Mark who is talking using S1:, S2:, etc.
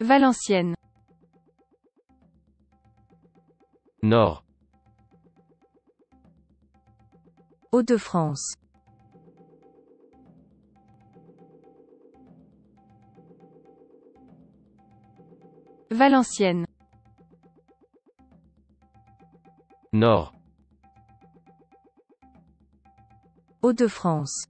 S1: Valenciennes.
S2: Nord.
S1: Hauts-de-France. Valenciennes.
S2: Nord.
S1: Hauts-de-France.